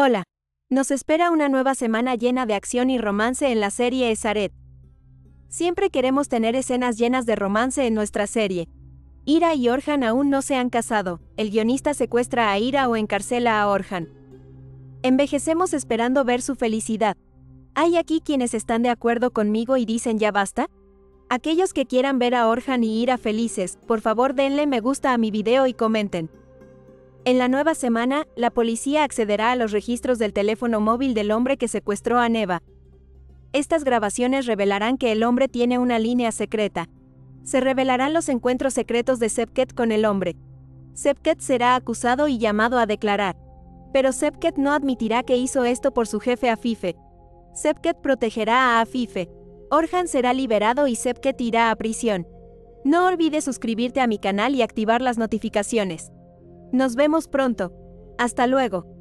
Hola. Nos espera una nueva semana llena de acción y romance en la serie Esaret. Siempre queremos tener escenas llenas de romance en nuestra serie. Ira y Orhan aún no se han casado, el guionista secuestra a Ira o encarcela a Orhan. Envejecemos esperando ver su felicidad. ¿Hay aquí quienes están de acuerdo conmigo y dicen ya basta? Aquellos que quieran ver a Orhan y Ira felices, por favor denle me gusta a mi video y comenten. En la nueva semana, la policía accederá a los registros del teléfono móvil del hombre que secuestró a Neva. Estas grabaciones revelarán que el hombre tiene una línea secreta. Se revelarán los encuentros secretos de Sepket con el hombre. Sepket será acusado y llamado a declarar. Pero Sepket no admitirá que hizo esto por su jefe Afife. Sepket protegerá a Afife. Orhan será liberado y Sepket irá a prisión. No olvides suscribirte a mi canal y activar las notificaciones. Nos vemos pronto. Hasta luego.